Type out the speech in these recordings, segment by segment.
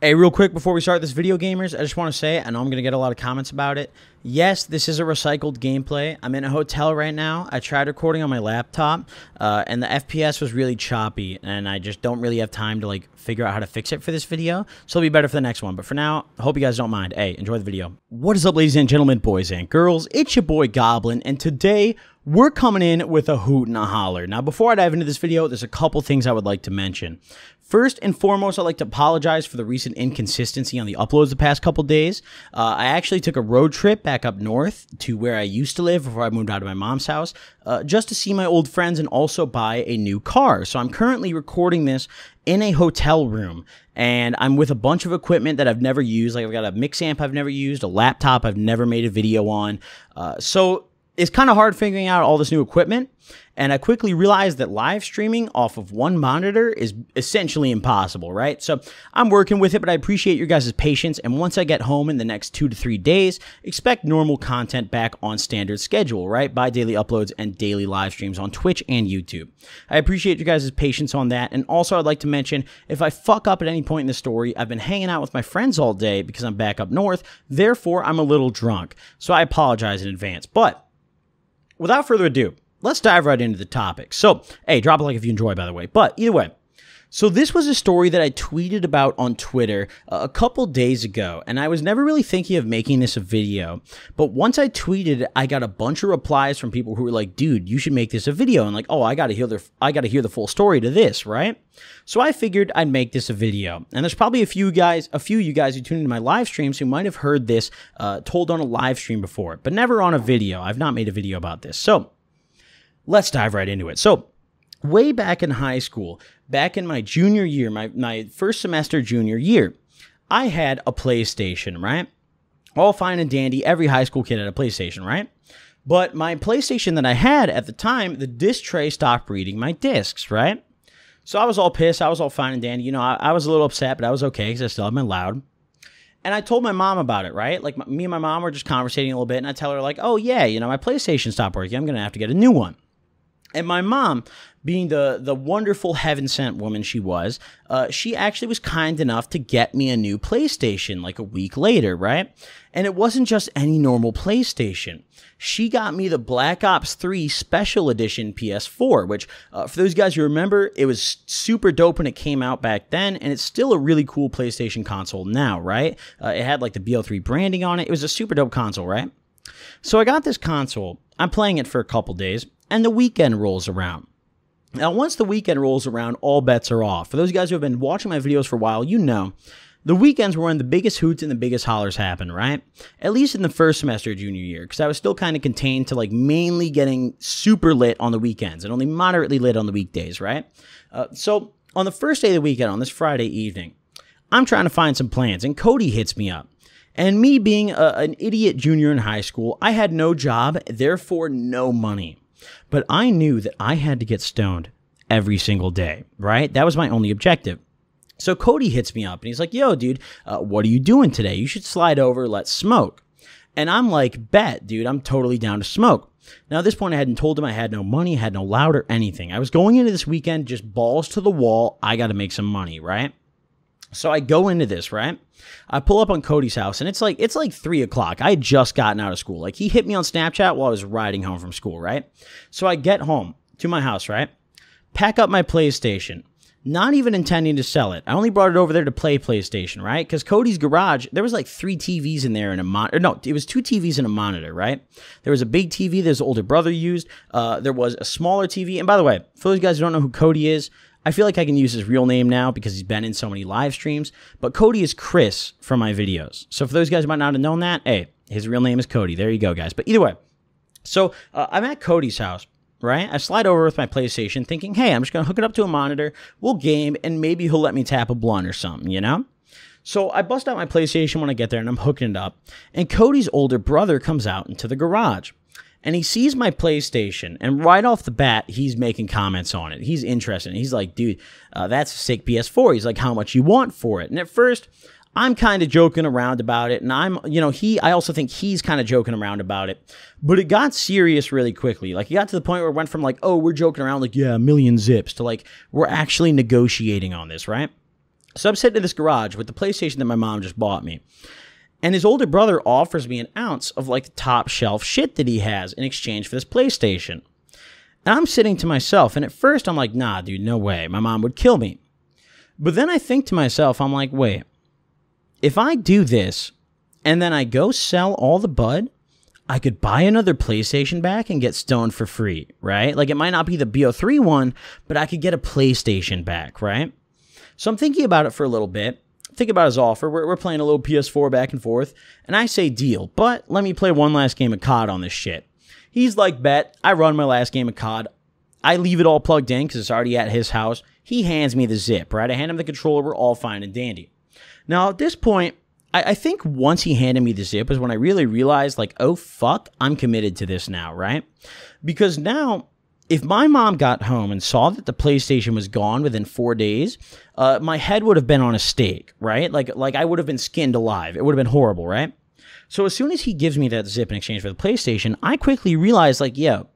Hey, real quick before we start this video, gamers, I just want to say, I know I'm going to get a lot of comments about it. Yes, this is a recycled gameplay. I'm in a hotel right now. I tried recording on my laptop, uh, and the FPS was really choppy, and I just don't really have time to like figure out how to fix it for this video. So it'll be better for the next one. But for now, I hope you guys don't mind. Hey, enjoy the video. What is up, ladies and gentlemen, boys and girls? It's your boy Goblin, and today we're coming in with a hoot and a holler. Now, before I dive into this video, there's a couple things I would like to mention. First and foremost, I'd like to apologize for the recent inconsistency on the uploads the past couple days. Uh, I actually took a road trip back up north to where I used to live before I moved out of my mom's house, uh, just to see my old friends and also buy a new car. So I'm currently recording this in a hotel room and I'm with a bunch of equipment that I've never used. Like I've got a mix amp I've never used, a laptop I've never made a video on. Uh, so it's kind of hard figuring out all this new equipment. And I quickly realized that live streaming off of one monitor is essentially impossible, right? So I'm working with it, but I appreciate your guys' patience. And once I get home in the next two to three days, expect normal content back on standard schedule, right? By daily uploads and daily live streams on Twitch and YouTube. I appreciate your guys' patience on that. And also, I'd like to mention if I fuck up at any point in the story, I've been hanging out with my friends all day because I'm back up north. Therefore, I'm a little drunk. So I apologize in advance. But without further ado, let's dive right into the topic. So, hey, drop a like if you enjoy, by the way. But either way, so this was a story that I tweeted about on Twitter a couple days ago, and I was never really thinking of making this a video. But once I tweeted, I got a bunch of replies from people who were like, "Dude, you should make this a video." And like, "Oh, I got to hear the I got to hear the full story to this, right?" So I figured I'd make this a video. And there's probably a few guys, a few you guys who tune into my live streams who might have heard this uh, told on a live stream before, but never on a video. I've not made a video about this. So let's dive right into it. So way back in high school, back in my junior year, my, my first semester junior year, I had a PlayStation, right? All fine and dandy. Every high school kid had a PlayStation, right? But my PlayStation that I had at the time, the disc tray stopped reading my discs, right? So I was all pissed. I was all fine and dandy. You know, I, I was a little upset, but I was okay because I still had my loud. And I told my mom about it, right? Like my, me and my mom were just conversating a little bit, and I tell her like, "Oh yeah, you know, my PlayStation stopped working. I'm gonna have to get a new one." And my mom, being the the wonderful heaven sent woman she was, uh, she actually was kind enough to get me a new PlayStation like a week later, right? And it wasn't just any normal PlayStation. She got me the Black Ops 3 Special Edition PS4, which, uh, for those guys who remember, it was super dope when it came out back then, and it's still a really cool PlayStation console now, right? Uh, it had like the BL3 branding on it. It was a super dope console, right? So I got this console. I'm playing it for a couple days and the weekend rolls around. Now, once the weekend rolls around, all bets are off. For those guys who have been watching my videos for a while, you know the weekends were when the biggest hoots and the biggest hollers happen, right? At least in the first semester of junior year, because I was still kind of contained to like mainly getting super lit on the weekends and only moderately lit on the weekdays, right? Uh, so on the first day of the weekend, on this Friday evening, I'm trying to find some plans, and Cody hits me up. And me being a, an idiot junior in high school, I had no job, therefore no money. But I knew that I had to get stoned every single day, right? That was my only objective. So Cody hits me up and he's like, yo, dude, uh, what are you doing today? You should slide over, let's smoke. And I'm like, bet, dude, I'm totally down to smoke. Now, at this point, I hadn't told him I had no money, I had no loud or anything. I was going into this weekend just balls to the wall. I got to make some money, right? So I go into this, right? I pull up on Cody's house and it's like it's like three o'clock. I had just gotten out of school. Like he hit me on Snapchat while I was riding home from school, right? So I get home to my house, right? Pack up my PlayStation. Not even intending to sell it. I only brought it over there to play PlayStation, right? Because Cody's garage, there was like three TVs in there and a monitor. No, it was two TVs and a monitor, right? There was a big TV that his older brother used. Uh, there was a smaller TV. And by the way, for those guys who don't know who Cody is, I feel like I can use his real name now because he's been in so many live streams. But Cody is Chris from my videos. So for those guys who might not have known that, hey, his real name is Cody. There you go, guys. But either way, so uh, I'm at Cody's house, right? I slide over with my PlayStation thinking, hey, I'm just going to hook it up to a monitor. We'll game and maybe he'll let me tap a blunt or something, you know? So I bust out my PlayStation when I get there and I'm hooking it up. And Cody's older brother comes out into the garage and he sees my PlayStation, and right off the bat, he's making comments on it. He's interested. He's like, dude, uh, that's a sick PS4. He's like, how much you want for it? And at first, I'm kind of joking around about it, and I'm, you know, he, I also think he's kind of joking around about it, but it got serious really quickly. Like, it got to the point where it went from like, oh, we're joking around, like, yeah, a million zips, to like, we're actually negotiating on this, right? So I'm sitting in this garage with the PlayStation that my mom just bought me. And his older brother offers me an ounce of like top shelf shit that he has in exchange for this PlayStation. And I'm sitting to myself, and at first I'm like, nah, dude, no way. My mom would kill me. But then I think to myself, I'm like, wait, if I do this and then I go sell all the bud, I could buy another PlayStation back and get stoned for free, right? Like it might not be the BO3 one, but I could get a PlayStation back, right? So I'm thinking about it for a little bit. Think about his offer. We're, we're playing a little PS4 back and forth, and I say deal, but let me play one last game of COD on this shit. He's like, bet. I run my last game of COD. I leave it all plugged in because it's already at his house. He hands me the zip, right? I hand him the controller. We're all fine and dandy. Now, at this point, I, I think once he handed me the zip is when I really realized, like, oh, fuck, I'm committed to this now, right? Because now, if my mom got home and saw that the PlayStation was gone within four days, uh, my head would have been on a stake, right? Like, like I would have been skinned alive. It would have been horrible, right? So as soon as he gives me that zip in exchange for the PlayStation, I quickly realize, like, yo,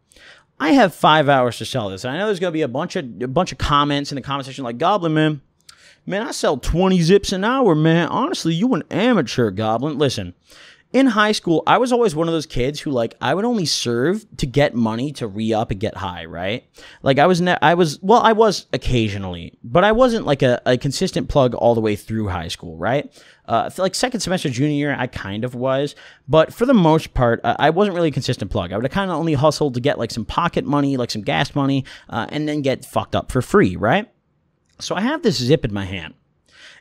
I have five hours to sell this. And I know there's gonna be a bunch of a bunch of comments in the comment section like, Goblin man, man, I sell 20 zips an hour, man. Honestly, you an amateur, Goblin. Listen, in high school, I was always one of those kids who like I would only serve to get money to re up and get high, right? Like I was, ne- I was, well, I was occasionally, but I wasn't like a, a consistent plug all the way through high school, right? Uh, like second semester junior year, I kind of was, but for the most part, uh, I wasn't really a consistent plug. I would kind of only hustled to get like some pocket money, like some gas money, uh, and then get fucked up for free, right? So I have this zip in my hand.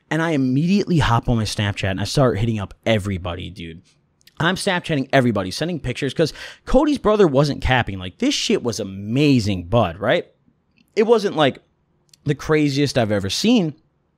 And I immediately hop on my Snapchat and I start hitting up everybody, dude. I'm Snapchatting everybody, sending pictures because Cody's brother wasn't capping. Like, this shit was amazing, bud, right? It wasn't like the craziest I've ever seen,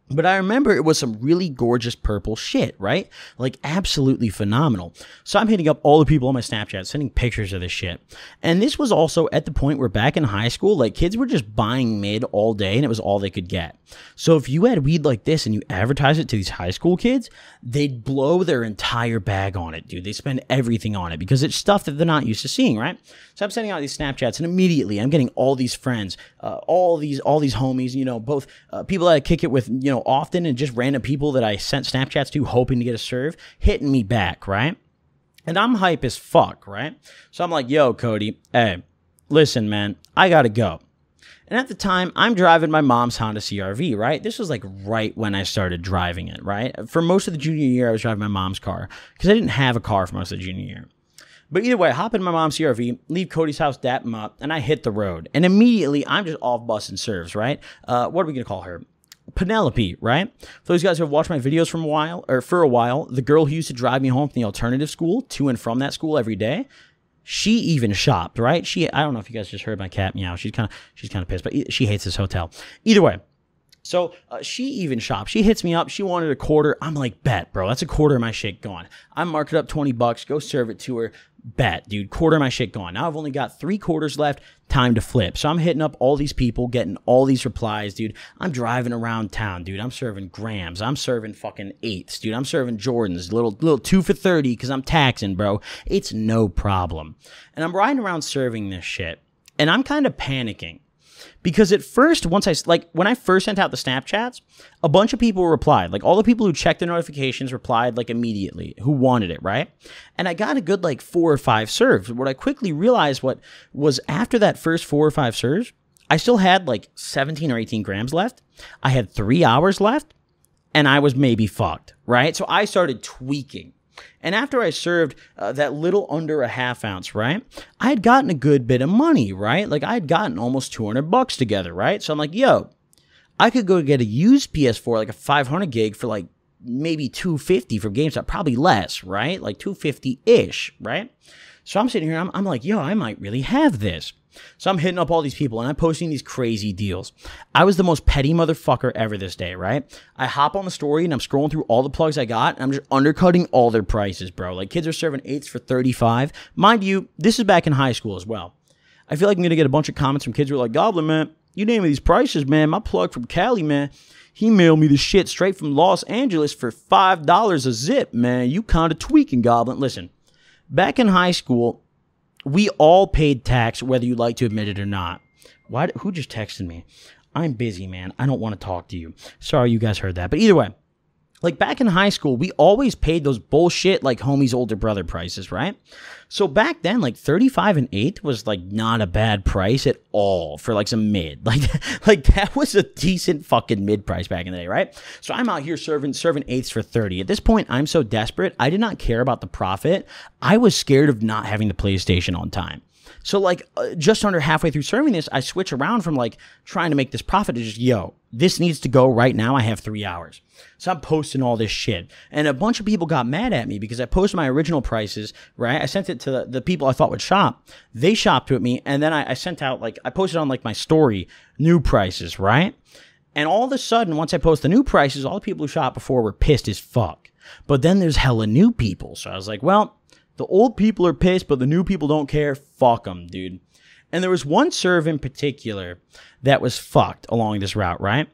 but I remember it was some really gorgeous purple shit, right? Like absolutely phenomenal. So I'm hitting up all the people on my Snapchat, sending pictures of this shit. And this was also at the point where back in high school, like kids were just buying mid all day and it was all they could get. So if you had weed like this and you advertise it to these high school kids, they'd blow their entire bag on it, dude. They spend everything on it because it's stuff that they're not used to seeing, right? So I'm sending out these Snapchats and immediately I'm getting all these friends, uh, all these all these homies, you know, both uh, people that I kick it with, you know, often and just random people that I sent Snapchats to hoping to get a serve hitting me back, right? And I'm hype as fuck, right? So I'm like, yo, Cody, hey, listen, man, I gotta go. And at the time, I'm driving my mom's Honda CRV, right? This was like right when I started driving it, right? For most of the junior year, I was driving my mom's car because I didn't have a car for most of the junior year. But either way, I hop in my mom's CRV, leave Cody's house, dap him up, and I hit the road. And immediately, I'm just off busting serves, right? Uh, what are we gonna call her? Penelope, right? For those guys who have watched my videos from a while or for a while, the girl who used to drive me home from the alternative school to and from that school every day, she even shopped, right? She I don't know if you guys just heard my cat meow. She's kind of she's kind of pissed, but she hates this hotel. Either way, so uh, she even shopped. She hits me up. She wanted a quarter. I'm like, bet, bro. That's a quarter of my shit gone. I mark it up 20 bucks. Go serve it to her bet, dude, quarter of my shit gone. Now I've only got three quarters left. Time to flip. So I'm hitting up all these people, getting all these replies, dude. I'm driving around town, dude. I'm serving grams. I'm serving fucking eighths, dude. I'm serving Jordans, little little two for thirty because I'm taxing, bro. It's no problem. And I'm riding around serving this shit, and I'm kind of panicking because at first once i like when i first sent out the snapchats a bunch of people replied. Like all the people who checked the notifications replied like immediately who wanted it right? And i got a good like four or five serves. What i quickly realized what was after that first four or five serves i still had like 17 or 18 grams left. I had three hours left and i was maybe fucked right? So i started tweaking and after I served uh, that little under a half ounce, right, I had gotten a good bit of money, right? Like I had gotten almost 200 bucks together, right? So I'm like, yo, I could go get a used PS4, like a 500 gig for like maybe 250 from GameStop, probably less, right? Like 250 ish, right? So I'm sitting here, I'm, I'm like, yo, I might really have this. So I'm hitting up all these people and I'm posting these crazy deals. I was the most petty motherfucker ever this day, right? I hop on the story and I'm scrolling through all the plugs I got and I'm just undercutting all their prices, bro. Like kids are serving eights for 35. Mind you, this is back in high school as well. I feel like I'm gonna get a bunch of comments from kids who are like, Goblin, man, you name me these prices, man. My plug from Cali, man. He mailed me the shit straight from Los Angeles for $5 a zip, man. You kind of tweaking, Goblin. Listen, back in high school, we all paid tax, whether you like to admit it or not. Why? Who just texted me? I'm busy, man. I don't want to talk to you. Sorry you guys heard that. But either way, like back in high school, we always paid those bullshit like homie's older brother prices, right? So back then, like 35 and 8 was like not a bad price at all for like some mid. Like like that was a decent fucking mid price back in the day, right? So I'm out here serving serving eighths for 30. At this point, I'm so desperate, I did not care about the profit. I was scared of not having the PlayStation on time. So like uh, just under halfway through serving this, I switch around from like trying to make this profit to just yo, this needs to go right now. I have three hours. So I'm posting all this shit. And a bunch of people got mad at me because I posted my original prices, right? I sent it to the, the people I thought would shop. They shopped with me. And then I, I sent out like, I posted on like my story, new prices, right? And all of a sudden, once I post the new prices, all the people who shopped before were pissed as fuck. But then there's hella new people. So I was like, well, the old people are pissed, but the new people don't care. Fuck them, dude. And there was one serve in particular that was fucked along this route, right?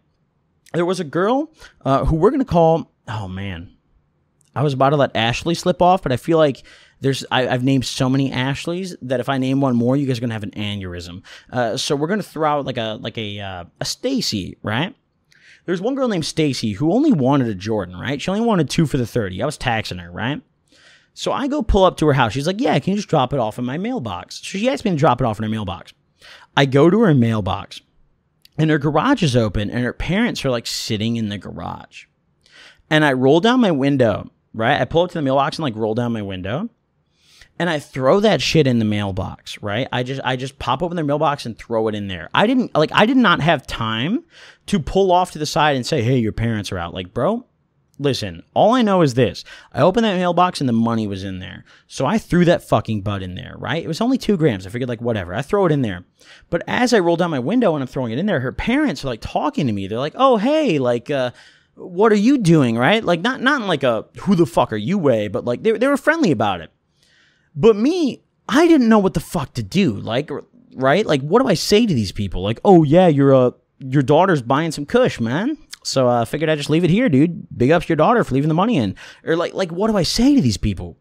There was a girl uh, who we're going to call, oh man, I was about to let Ashley slip off, but I feel like there's I, have named so many Ashleys that if I name one more, you guys are gonna have an aneurysm. Uh, so we're gonna throw out like a like a uh, a Stacy, right? There's one girl named Stacy who only wanted a Jordan, right? She only wanted two for the thirty. I was taxing her, right? So I go pull up to her house. She's like, Yeah, can you just drop it off in my mailbox? So she asked me to drop it off in her mailbox. I go to her mailbox and her garage is open and her parents are like sitting in the garage. And I roll down my window, right? I pull up to the mailbox and like roll down my window and I throw that shit in the mailbox, right? I just I just pop open their mailbox and throw it in there. I didn't like I did not have time to pull off to the side and say, "Hey, your parents are out." Like, bro, Listen, all I know is this. I opened that mailbox and the money was in there. So I threw that fucking bud in there, right? It was only two grams. I figured, like, whatever. I throw it in there. But as I roll down my window and I'm throwing it in there, her parents are like talking to me. They're like, oh, hey, like, uh, what are you doing, right? Like, not, not in like a who the fuck are you way, but like they, they were friendly about it. But me, I didn't know what the fuck to do. Like, right? Like, what do I say to these people? Like, oh, yeah, you're a, uh, your daughter's buying some kush, man. So I uh, figured I'd just leave it here, dude. Big ups to your daughter for leaving the money in. Or like, like, what do I say to these people?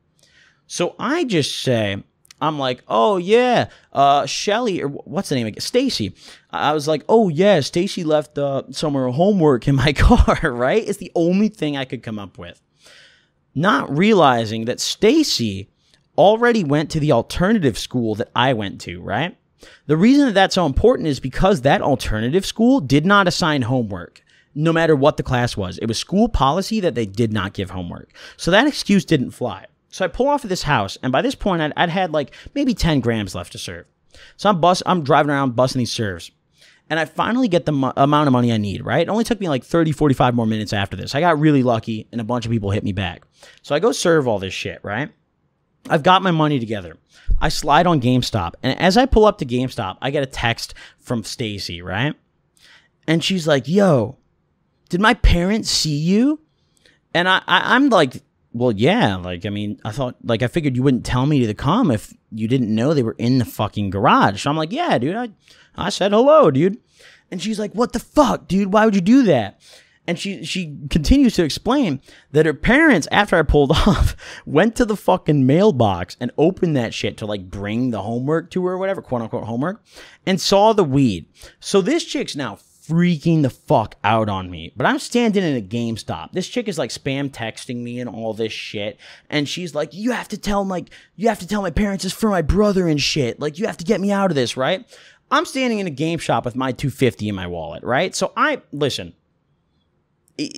So I just say, I'm like, oh yeah, uh, Shelly or what's the name again? Stacy. I was like, oh yeah, Stacy left uh, some of her homework in my car. Right? It's the only thing I could come up with. Not realizing that Stacy already went to the alternative school that I went to. Right? The reason that that's so important is because that alternative school did not assign homework no matter what the class was. It was school policy that they did not give homework. So that excuse didn't fly. So I pull off of this house, and by this point, I'd, I'd had like maybe 10 grams left to serve. So I'm bus, I'm driving around busting these serves. And I finally get the mo- amount of money I need, right? It only took me like 30, 45 more minutes after this. I got really lucky, and a bunch of people hit me back. So I go serve all this shit, right? I've got my money together. I slide on GameStop, and as I pull up to GameStop, I get a text from Stacy, right? And she's like, "Yo, did my parents see you? And I, I I'm like, well, yeah. Like, I mean, I thought, like, I figured you wouldn't tell me to the come if you didn't know they were in the fucking garage. So I'm like, yeah, dude. I, I said hello, dude. And she's like, what the fuck, dude? Why would you do that? And she she continues to explain that her parents, after I pulled off, went to the fucking mailbox and opened that shit to like bring the homework to her or whatever, quote unquote homework, and saw the weed. So this chick's now freaking the fuck out on me. But I'm standing in a GameStop. This chick is like spam texting me and all this shit. And she's like, you have to tell like, you have to tell my parents it's for my brother and shit. Like, you have to get me out of this, right? I'm standing in a GameStop with my 250 in my wallet, right? So I, listen,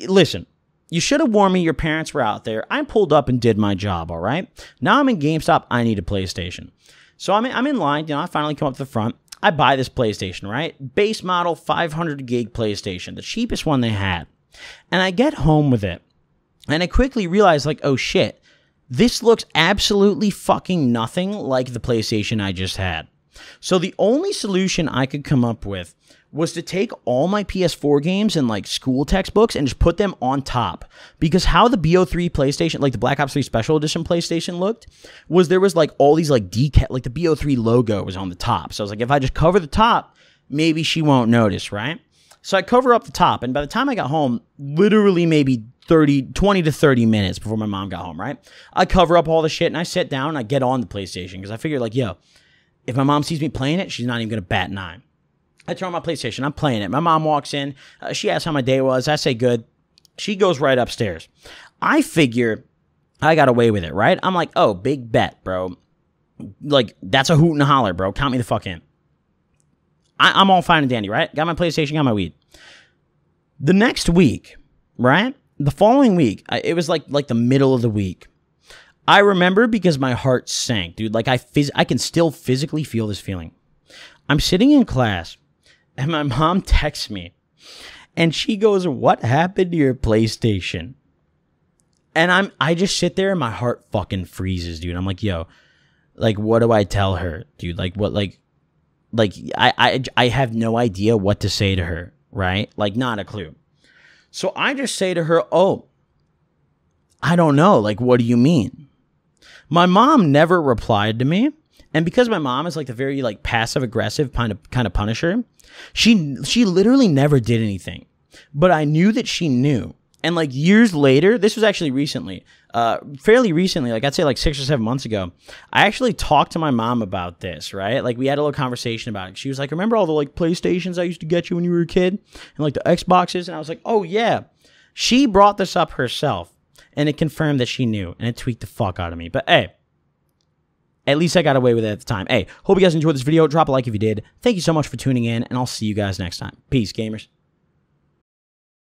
listen, you should have warned me your parents were out there. I pulled up and did my job, all right? Now I'm in GameStop. I need a PlayStation. So I'm in, I'm in line. You know, I finally come up to the front. I buy this PlayStation, right? Base model 500 gig PlayStation, the cheapest one they had. And I get home with it. And I quickly realize, like, oh shit, this looks absolutely fucking nothing like the PlayStation I just had. So the only solution I could come up with was to take all my PS4 games and like school textbooks and just put them on top. Because how the BO3 PlayStation, like the Black Ops 3 Special Edition PlayStation looked, was there was like all these like decal, like the BO3 logo was on the top. So I was like, if I just cover the top, maybe she won't notice, right? So I cover up the top, and by the time I got home, literally maybe 30, 20 to 30 minutes before my mom got home, right? I cover up all the shit and I sit down and I get on the PlayStation because I figured, like, yo, if my mom sees me playing it, she's not even gonna bat an eye. I turn on my PlayStation. I'm playing it. My mom walks in. Uh, she asks how my day was. I say good. She goes right upstairs. I figure I got away with it, right? I'm like, oh, big bet, bro. Like, that's a hoot and a holler, bro. Count me the fuck in. I, am all fine and dandy, right? Got my PlayStation, got my weed. The next week, right? The following week, I, it was like like the middle of the week. I remember because my heart sank, dude. Like I phys- I can still physically feel this feeling. I'm sitting in class and my mom texts me and she goes, "What happened to your PlayStation?" And I'm I just sit there and my heart fucking freezes, dude. I'm like, "Yo, like what do I tell her, dude? Like what like like I I I have no idea what to say to her, right? Like not a clue." So I just say to her, "Oh, I don't know. Like what do you mean?" My mom never replied to me. And because my mom is like the very like passive aggressive kind of kind of punisher, she she literally never did anything. But I knew that she knew. And like years later, this was actually recently, uh, fairly recently, like I'd say like six or seven months ago, I actually talked to my mom about this, right? Like we had a little conversation about it. She was like, Remember all the like PlayStations I used to get you when you were a kid? And like the Xboxes? And I was like, Oh yeah. She brought this up herself and it confirmed that she knew and it tweaked the fuck out of me. But hey, at least I got away with it at the time. Hey, hope you guys enjoyed this video. Drop a like if you did. Thank you so much for tuning in, and I'll see you guys next time. Peace, gamers.